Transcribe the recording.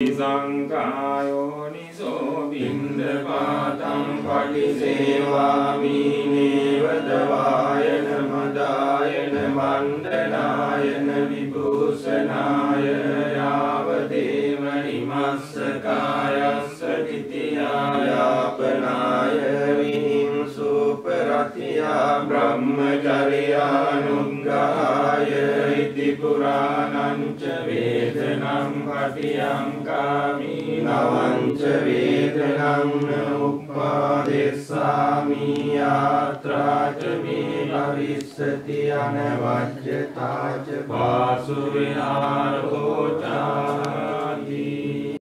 සංකායෝනිසෝ බින්ද පාතං පටිසේවාමීනේවදවායන මදායන මණ්ඩනායන විභූෂනාය යාවදේව ඉමස්සකායස්ස තිතියායාපනාය විහිංසුපරතියා බ්‍රහ්මචරයානුග්ගාය ඉති පුරාණංච වේදනම් පටියංකාමි නවංච වේදනං උප්පාදෙස්සාමි යාත්‍රාච මේ භවිස්සති අනවජ්‍යතාච පාසු විහාරෝ